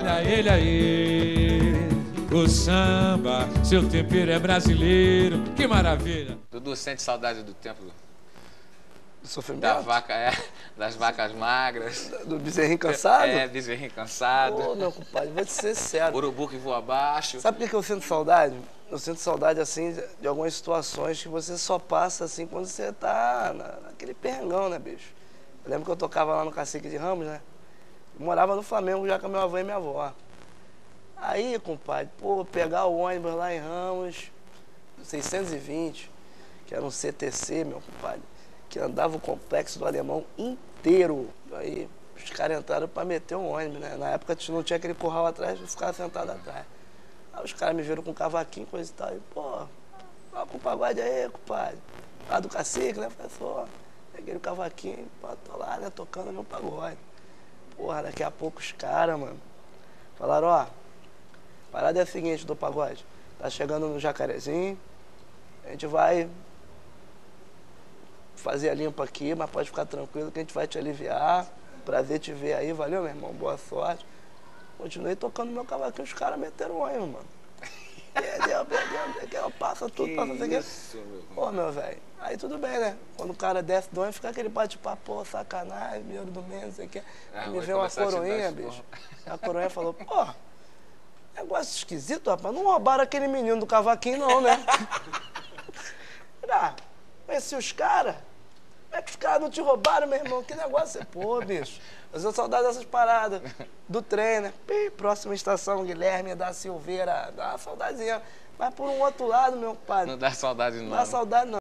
Olha ele aí, o samba, seu tempero é brasileiro, que maravilha. Dudu sente saudade do tempo do- sofrimento? da vaca, é, das vacas magras. Do bezerrinho cansado? É, bezerrinho cansado. Ô, meu compadre, vou te ser sério. Urubu que voa abaixo. Sabe por que eu sinto saudade? Eu sinto saudade, assim, de- de algumas situações que você só passa, assim, quando você tá na- naquele perrengão, né, bicho? Eu lembro que eu tocava lá no Cacique de Ramos, né? Morava no Flamengo já com meu avô e minha avó. Aí, compadre, pô, pegar o ônibus lá em Ramos, 620, que era um CTC, meu compadre, que andava o complexo do alemão inteiro. Aí os caras entraram pra meter um ônibus, né? Na época não tinha aquele curral atrás, eu ficava sentado atrás. Aí os caras me viram com um cavaquinho, coisa e tal. E, pô, ó, com o pagode aí, compadre. Lá do cacique, né? Falei, pô, peguei o cavaquinho, pô, tô lá, né, tocando meu pagode. Porra, daqui a pouco os caras, mano, falaram, ó, a parada é a seguinte do pagode. Tá chegando no Jacarezinho, a gente vai fazer a limpa aqui, mas pode ficar tranquilo que a gente vai te aliviar. Prazer te ver aí, valeu, meu irmão, boa sorte. Continuei tocando meu cavaquinho, os caras meteram o mano. Perdeu, perdeu, perdeu, passa tudo, passa isso aqui. meu. Pô, meu velho, aí tudo bem, né? Quando o cara desce do ônibus, fica aquele bate-papo, pô, sacanagem, dinheiro do mês, não sei o quê. Ah, me veio uma coroinha, bicho. A coroinha falou, pô, negócio esquisito, rapaz, não roubaram aquele menino do cavaquinho, não, né? Ah, conheci os caras. Como é que os caras não te roubaram, meu irmão? Que negócio é? Pô, bicho, eu sou saudade dessas paradas. Do trem, né? Pi, próxima estação, Guilherme da Silveira. Dá uma saudadezinha. Mas por um outro lado, meu pai, Não dá saudade, não. não dá saudade, não.